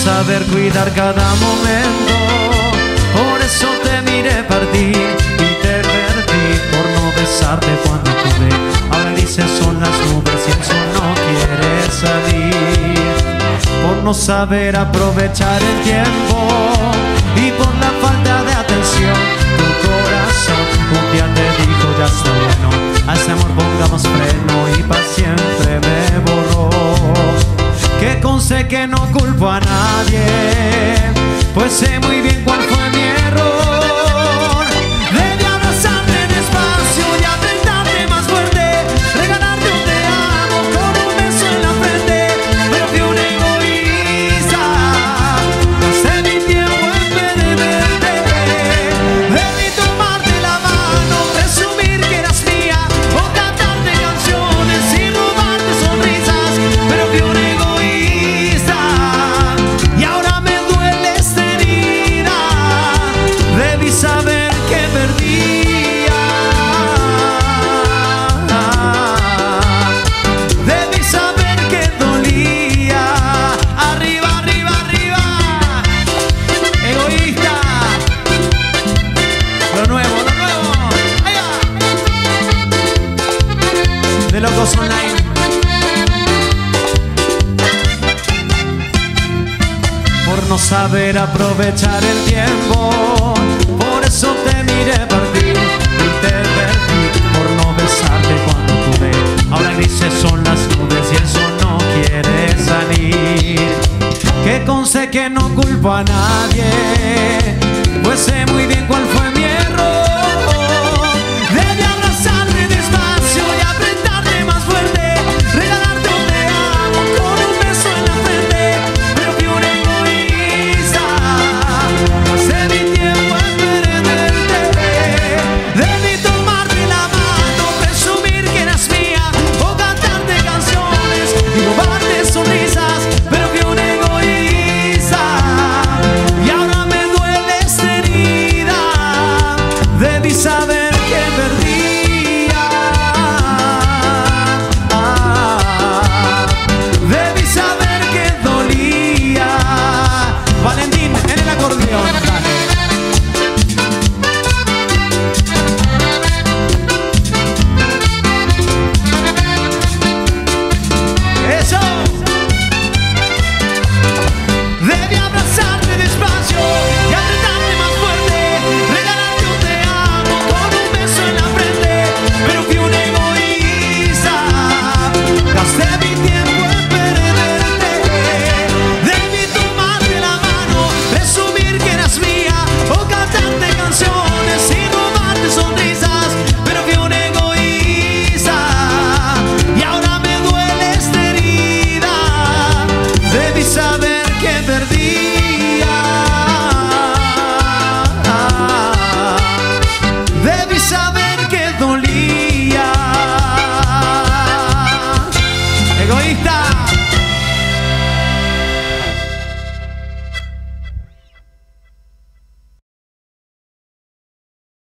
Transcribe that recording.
saber cuidar cada momento. Por eso te miré partir y te perdí por no besarte cuando pude. Ahora dices son las nubes y el sol no quiere salir. Por no saber aprovechar el tiempo y por la Que no culpo a nadie, pues sé muy bien cuál fue no saber aprovechar el tiempo. Por eso te miré partir y te perdí. Por no besarte cuando pude. Ahora grises son las nubes y el sol no quiere salir. Que conste que no culpo a nadie.